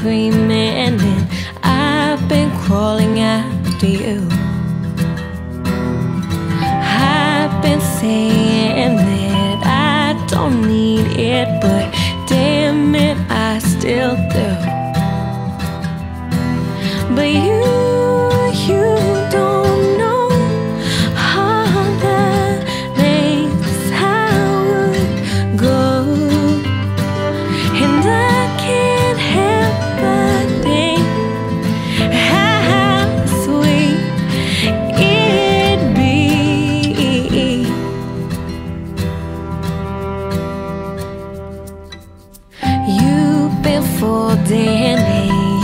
screaming and I've been crawling after you. I've been saying that I don't need it, but damn it, I still do. But you, Been folding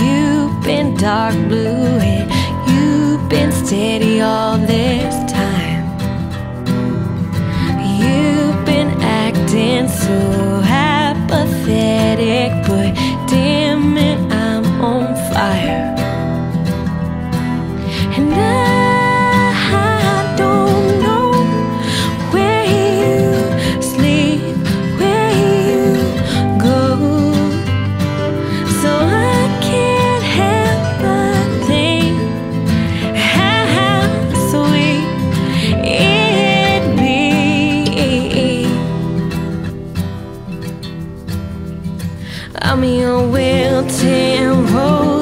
you've been dark blue and you've been steady all this I'm your wilting rose.